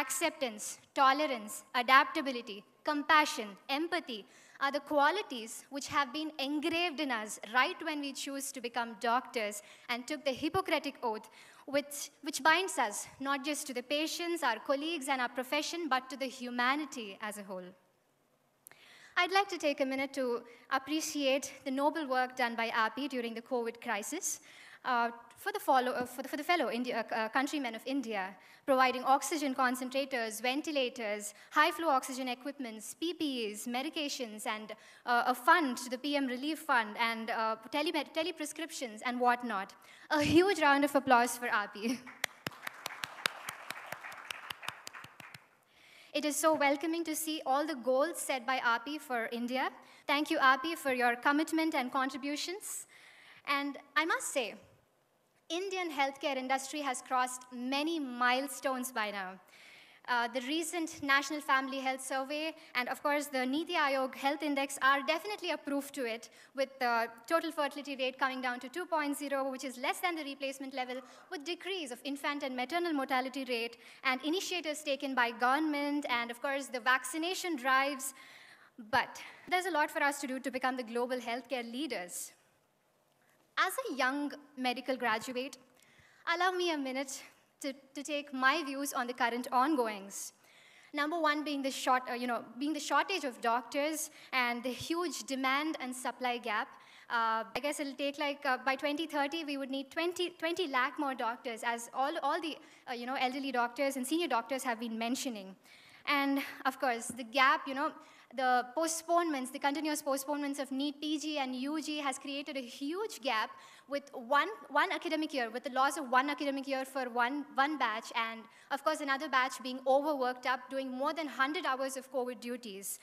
acceptance, tolerance, adaptability, compassion, empathy are the qualities which have been engraved in us right when we choose to become doctors and took the Hippocratic oath, which, which binds us not just to the patients, our colleagues, and our profession, but to the humanity as a whole. I'd like to take a minute to appreciate the noble work done by AAPI during the COVID crisis. Uh, for, the follow, uh, for, the, for the fellow India, uh, countrymen of India, providing oxygen concentrators, ventilators, high-flow oxygen equipments, PPEs, medications, and uh, a fund to the PM Relief Fund, and uh, tele, tele prescriptions and whatnot. A huge round of applause for AAPI. It is so welcoming to see all the goals set by AAPI for India. Thank you, AAPI, for your commitment and contributions. And I must say, Indian healthcare industry has crossed many milestones by now. Uh, the recent National Family Health Survey and, of course, the Niti Aayog Health Index are definitely a proof to it, with the total fertility rate coming down to 2.0, which is less than the replacement level, with decrease of infant and maternal mortality rate, and initiatives taken by government, and, of course, the vaccination drives. But there's a lot for us to do to become the global healthcare leaders. As a young medical graduate, allow me a minute to, to take my views on the current ongoings. Number one being the, short, uh, you know, being the shortage of doctors and the huge demand and supply gap. Uh, I guess it'll take like, uh, by 2030, we would need 20, 20 lakh more doctors, as all, all the, uh, you know, elderly doctors and senior doctors have been mentioning. And of course, the gap, you know, the postponements, the continuous postponements of NEET PG and UG has created a huge gap with one, one academic year, with the loss of one academic year for one, one batch, and of course another batch being overworked up, doing more than 100 hours of COVID duties.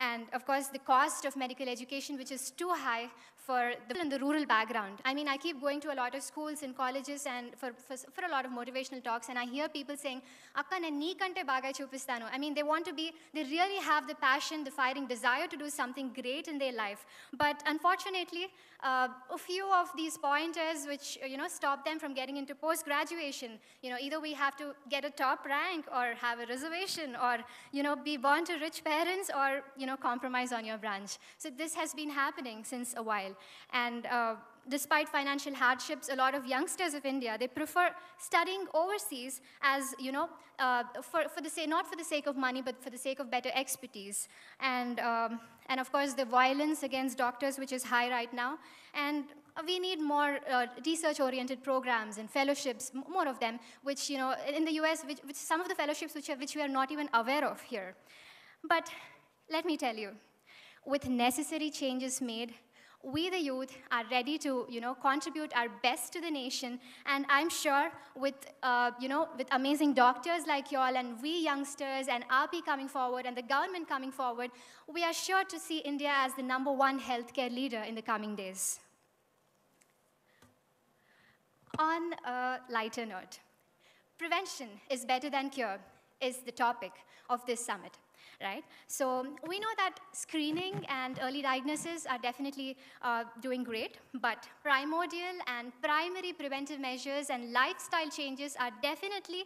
And of course, the cost of medical education, which is too high for the in the rural background. I mean, I keep going to a lot of schools and colleges and for, for, for a lot of motivational talks, and I hear people saying, Akka, kante bagai chupistanu. I mean, they want to be, they really have the passion, the fighting desire to do something great in their life. But unfortunately, uh, a few of these pointers which, you know, stop them from getting into post-graduation, you know, either we have to get a top rank or have a reservation or, you know, be born to rich parents or, you know, compromise on your branch. So this has been happening since a while. And uh, despite financial hardships, a lot of youngsters of India, they prefer studying overseas as, you know, uh, for, for the say, not for the sake of money, but for the sake of better expertise. And, um, and of course, the violence against doctors, which is high right now. And we need more uh, research-oriented programs and fellowships, more of them, which, you know, in the US, which, which some of the fellowships which, are, which we are not even aware of here. But let me tell you, with necessary changes made, we the youth are ready to you know contribute our best to the nation. And i'm sure with uh, you know with amazing doctors like y'all and we youngsters and rp coming forward and the government coming forward we are sure to see india as the number one healthcare leader in the coming days. On a lighter note prevention is better than cure is the topic of this summit right? So we know that screening and early diagnosis are definitely uh, doing great, but primordial and primary preventive measures and lifestyle changes are definitely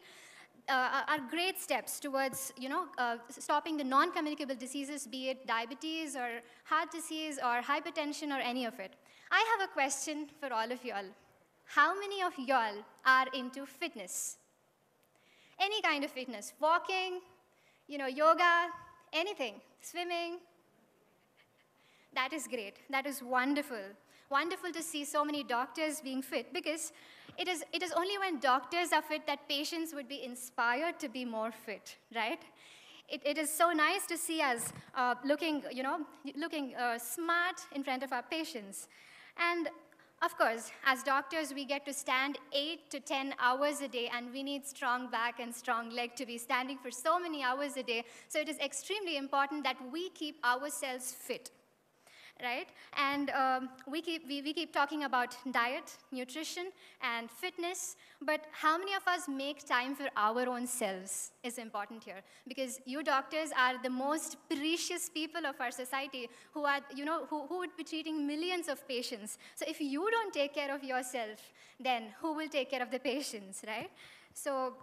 uh, are great steps towards, you know, uh, stopping the non-communicable diseases, be it diabetes or heart disease or hypertension or any of it. I have a question for all of y'all. How many of y'all are into fitness? Any kind of fitness, walking, you know, yoga, anything, swimming. That is great. That is wonderful. Wonderful to see so many doctors being fit because it is, it is only when doctors are fit that patients would be inspired to be more fit, right? It, it is so nice to see us uh, looking, you know, looking uh, smart in front of our patients. And of course, as doctors, we get to stand 8 to 10 hours a day, and we need strong back and strong leg to be standing for so many hours a day. So it is extremely important that we keep ourselves fit right? And um, we, keep, we, we keep talking about diet, nutrition, and fitness, but how many of us make time for our own selves is important here. Because you doctors are the most precious people of our society who, are, you know, who, who would be treating millions of patients. So if you don't take care of yourself, then who will take care of the patients, right? So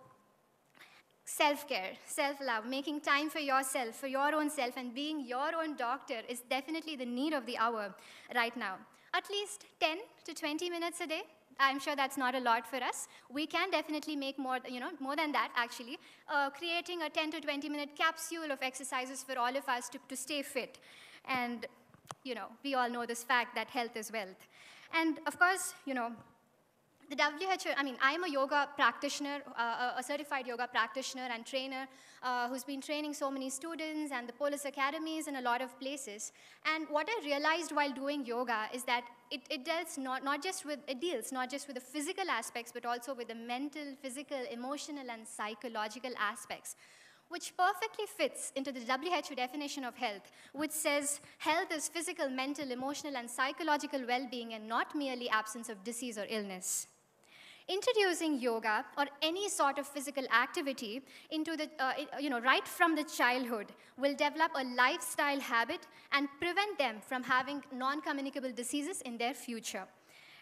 self care, self love, making time for yourself, for your own self, and being your own doctor is definitely the need of the hour right now. At least 10 to 20 minutes a day. I'm sure that's not a lot for us. We can definitely make more, you know, more than that actually. Uh, creating a 10 to 20 minute capsule of exercises for all of us to, to stay fit. And, you know, we all know this fact that health is wealth. And of course, you know, the WHO, I mean, I'm a yoga practitioner, uh, a certified yoga practitioner and trainer uh, who's been training so many students and the Polis Academies in a lot of places. And what I realized while doing yoga is that it, it deals not, not just with, it deals not just with the physical aspects, but also with the mental, physical, emotional, and psychological aspects which perfectly fits into the WHO definition of health, which says health is physical, mental, emotional, and psychological well being and not merely absence of disease or illness. Introducing yoga or any sort of physical activity into the, uh, you know, right from the childhood will develop a lifestyle habit and prevent them from having non-communicable diseases in their future.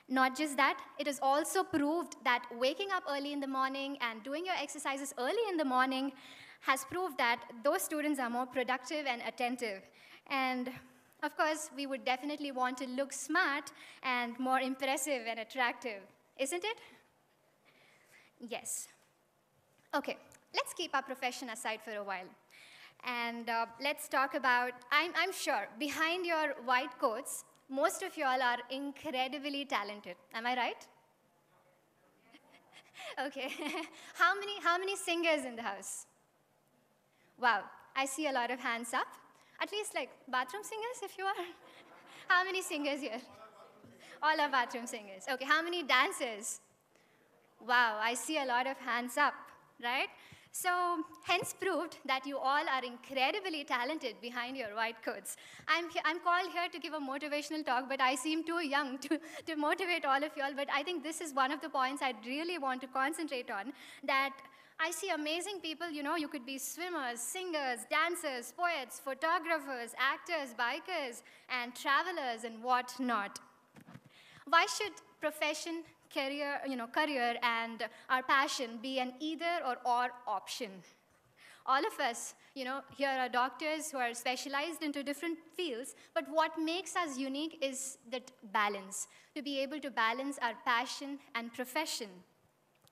Not just that, it is also proved that waking up early in the morning and doing your exercises early in the morning has proved that those students are more productive and attentive. And of course, we would definitely want to look smart and more impressive and attractive, isn't it? Yes. Okay, let's keep our profession aside for a while. And uh, let's talk about, I'm, I'm sure, behind your white coats, most of you all are incredibly talented. Am I right? okay. how, many, how many singers in the house? Wow, I see a lot of hands up. At least like bathroom singers, if you are. how many singers here? All are bathroom singers. Okay, how many dancers? Wow, I see a lot of hands up, right? So, hence proved that you all are incredibly talented behind your white coats. I'm, I'm called here to give a motivational talk, but I seem too young to, to motivate all of you all. But I think this is one of the points I'd really want to concentrate on that I see amazing people, you know, you could be swimmers, singers, dancers, poets, photographers, actors, bikers, and travelers, and whatnot. Why should profession career, you know, career and our passion be an either or or option. All of us, you know, here are doctors who are specialized into different fields, but what makes us unique is that balance, to be able to balance our passion and profession.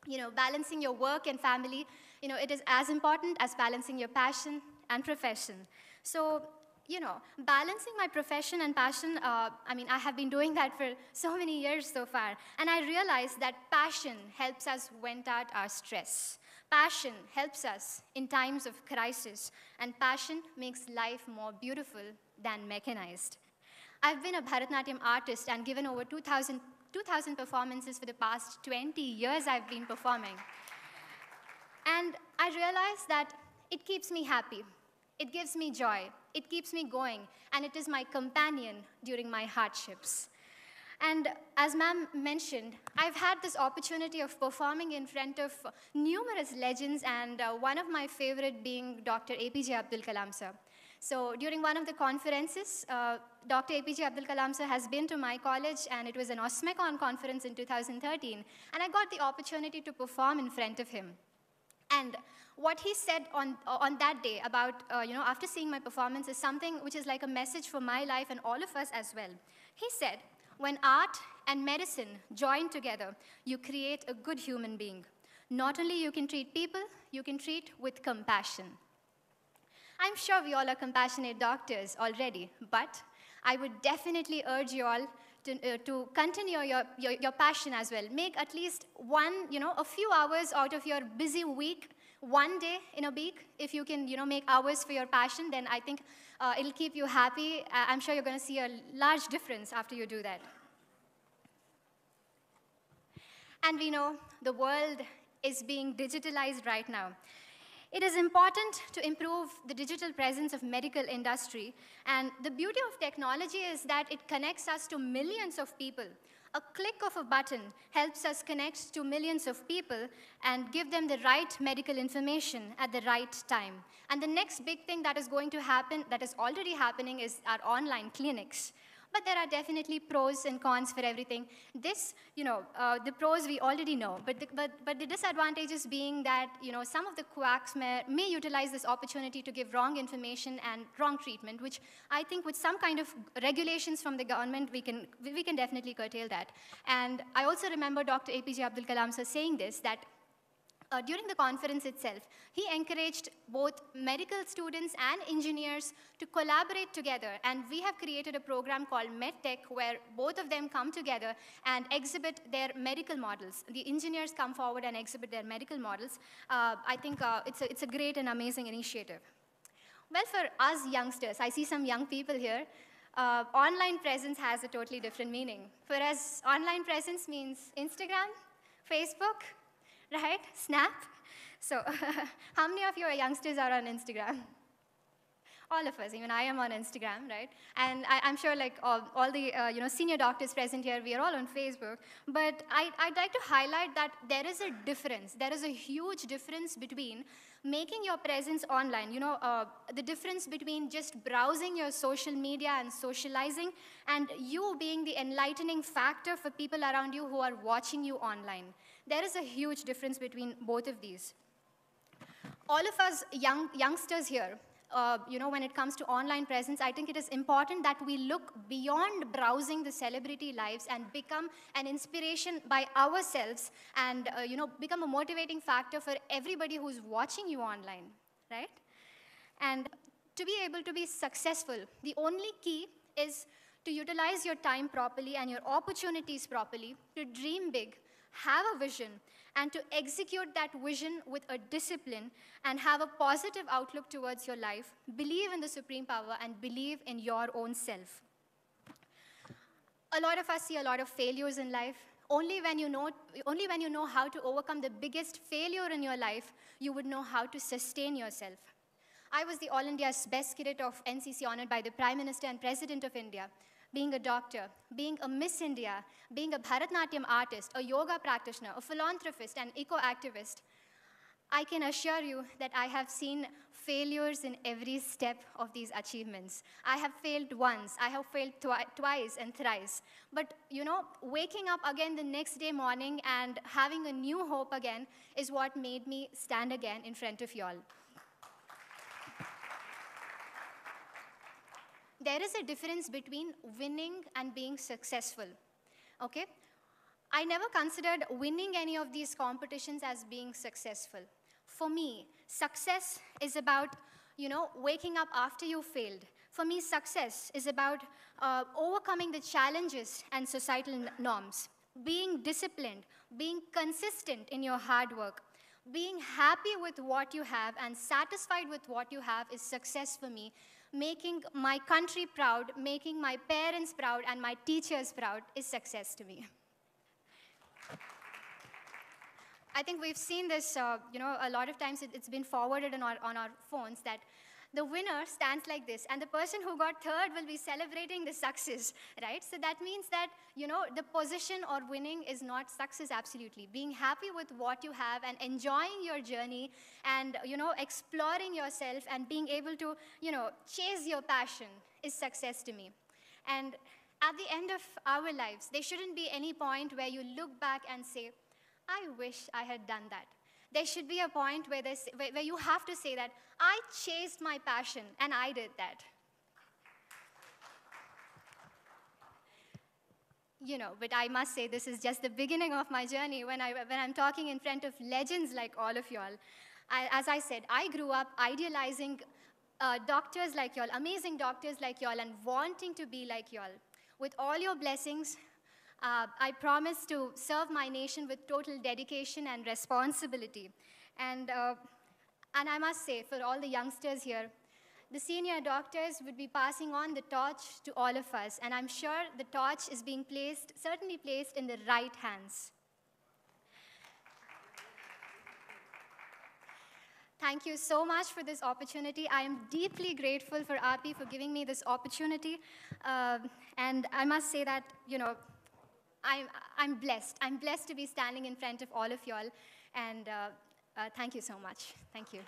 You know, balancing your work and family, you know, it is as important as balancing your passion and profession. So you know, balancing my profession and passion, uh, I mean, I have been doing that for so many years so far. And I realized that passion helps us vent out our stress. Passion helps us in times of crisis. And passion makes life more beautiful than mechanized. I've been a Bharatanatyam artist and given over 2,000 2,000 performances for the past 20 years I've been performing. And I realized that it keeps me happy. It gives me joy. It keeps me going. And it is my companion during my hardships. And as ma'am mentioned, I've had this opportunity of performing in front of numerous legends, and uh, one of my favorite being Dr. APJ Abdul Kalam sir. So during one of the conferences, uh, Dr. APJ Abdul Kalam sir has been to my college, and it was an OSMECON conference in 2013, and I got the opportunity to perform in front of him. And what he said on, on that day about, uh, you know, after seeing my performance is something which is like a message for my life and all of us as well. He said, when art and medicine join together, you create a good human being. Not only you can treat people, you can treat with compassion. I'm sure we all are compassionate doctors already, but I would definitely urge you all to, uh, to continue your, your, your passion as well. Make at least one, you know, a few hours out of your busy week one day in a week, if you can, you know, make hours for your passion, then I think uh, it'll keep you happy. I'm sure you're going to see a large difference after you do that. And we know the world is being digitalized right now. It is important to improve the digital presence of medical industry. And the beauty of technology is that it connects us to millions of people a click of a button helps us connect to millions of people and give them the right medical information at the right time. And the next big thing that is going to happen, that is already happening, is our online clinics. But there are definitely pros and cons for everything. This, you know, uh, the pros we already know, but the, but, but the disadvantages being that, you know, some of the quacks may, may utilize this opportunity to give wrong information and wrong treatment, which I think with some kind of regulations from the government, we can, we can definitely curtail that. And I also remember Dr. APJ Abdul Kalam sir saying this, that uh, during the conference itself, he encouraged both medical students and engineers to collaborate together. And we have created a program called MedTech where both of them come together and exhibit their medical models. The engineers come forward and exhibit their medical models. Uh, I think uh, it's, a, it's a great and amazing initiative. Well, for us youngsters, I see some young people here. Uh, online presence has a totally different meaning. For us, online presence means Instagram, Facebook, right? Snap. So how many of your youngsters are on Instagram? all of us, even I am on Instagram, right? And I, am sure like all, all the uh, you know, senior doctors present here, we are all on Facebook. But I, I'd like to highlight that there is a difference. There is a huge difference between making your presence online, you know, uh, the difference between just browsing your social media and socializing and you being the enlightening factor for people around you who are watching you online. There is a huge difference between both of these. All of us young, youngsters here, uh, you know, when it comes to online presence, I think it is important that we look beyond browsing the celebrity lives and become an inspiration by ourselves and, uh, you know, become a motivating factor for everybody who's watching you online, right? And to be able to be successful, the only key is to utilize your time properly and your opportunities properly, to dream big, have a vision, and to execute that vision with a discipline and have a positive outlook towards your life, believe in the supreme power and believe in your own self. A lot of us see a lot of failures in life. Only when, you know, only when you know how to overcome the biggest failure in your life, you would know how to sustain yourself. I was the All India's best cadet of NCC honored by the Prime Minister and President of India being a doctor, being a Miss India, being a Bharatnatyam artist, a yoga practitioner, a philanthropist, and eco-activist, I can assure you that I have seen failures in every step of these achievements. I have failed once, I have failed twi twice and thrice. But you know, waking up again the next day morning and having a new hope again is what made me stand again in front of you there is a difference between winning and being successful. Okay? I never considered winning any of these competitions as being successful. For me, success is about, you know, waking up after you failed. For me, success is about uh, overcoming the challenges and societal norms, being disciplined, being consistent in your hard work, being happy with what you have and satisfied with what you have is success for me making my country proud, making my parents proud, and my teachers proud is success to me. I think we've seen this, uh, you know, a lot of times it, has been forwarded on our, on our phones that the winner stands like this, and the person who got third will be celebrating the success, right? So that means that, you know, the position or winning is not success absolutely. Being happy with what you have and enjoying your journey and, you know, exploring yourself and being able to, you know, chase your passion is success to me. And at the end of our lives, there shouldn't be any point where you look back and say, I wish I had done that there should be a point where, where, where you have to say that, I chased my passion and I did that. you know, but I must say this is just the beginning of my journey when, I, when I'm talking in front of legends like all of y'all. as I said, I grew up idealizing uh, doctors like y'all, amazing doctors like y'all, and wanting to be like y'all. With all your blessings, uh, I promise to serve my nation with total dedication and responsibility. And, uh, and I must say, for all the youngsters here, the senior doctors would be passing on the torch to all of us. And I'm sure the torch is being placed, certainly placed in the right hands. Thank you so much for this opportunity. I am deeply grateful for AAPI for giving me this opportunity. Uh, and I must say that, you know, I'm, I'm blessed. I'm blessed to be standing in front of all of y'all. And uh, uh, thank you so much. Thank you.